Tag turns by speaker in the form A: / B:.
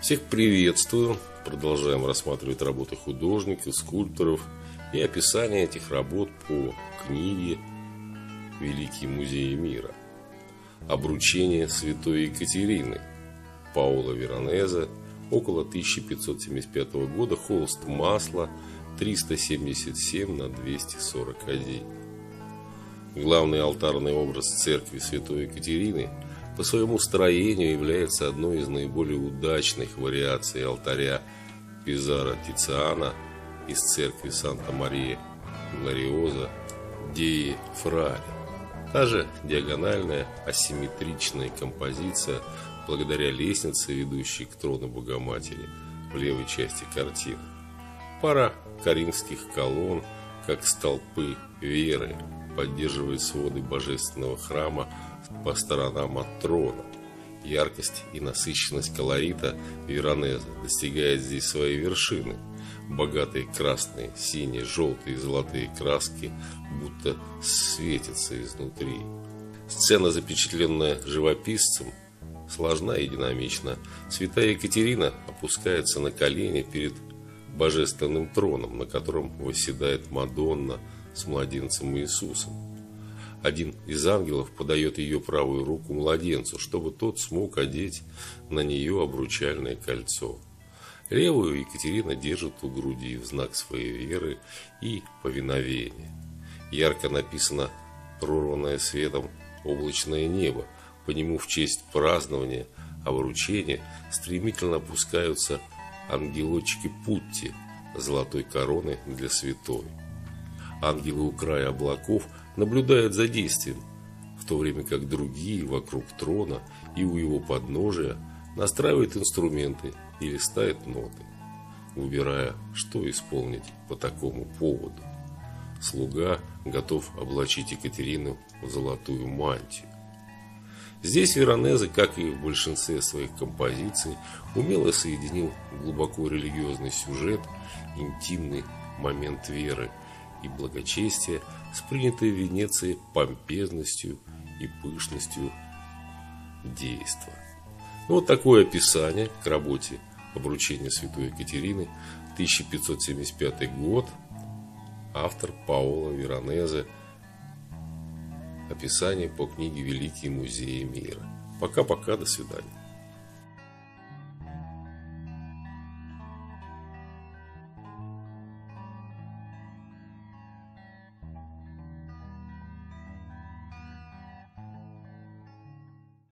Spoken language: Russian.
A: Всех приветствую. Продолжаем рассматривать работы художников, скульпторов и описание этих работ по книге «Великие музеи мира». Обручение святой Екатерины Паула Веронезе около 1575 года, холст масла 377 на 241. Главный алтарный образ церкви святой Екатерины по своему строению является одной из наиболее удачных вариаций алтаря Пизара Тициана из церкви Санта-Мария Глориоза Деи Фрари. Та же диагональная асимметричная композиция благодаря лестнице, ведущей к трону Богоматери в левой части картины. Пара коринфских колонн, как столпы веры, поддерживает своды божественного храма по сторонам от трона. Яркость и насыщенность колорита Веронеза достигает здесь своей вершины. Богатые красные, синие, желтые и золотые краски будто светятся изнутри. Сцена, запечатленная живописцем, сложна и динамична. Святая Екатерина опускается на колени перед божественным троном, на котором восседает Мадонна с младенцем Иисусом. Один из ангелов подает ее правую руку младенцу, чтобы тот смог одеть на нее обручальное кольцо. Левую Екатерина держит у груди в знак своей веры и повиновения. Ярко написано прорванное светом облачное небо. По нему в честь празднования обручения стремительно опускаются ангелочки Путти, золотой короны для святой. Ангелы у края облаков наблюдают за действием, в то время как другие вокруг трона и у его подножия настраивают инструменты и листают ноты, выбирая, что исполнить по такому поводу. Слуга готов облачить Екатерину в золотую мантию. Здесь Веронезе, как и в большинстве своих композиций, умело соединил глубоко религиозный сюжет, интимный момент веры и благочестия с принятой в Венеции помпезностью и пышностью действа. Ну, вот такое описание к работе обручения святой Екатерины, 1575 год, автор Паоло Веронезе, описание по книге «Великие музеи мира». Пока-пока, до свидания.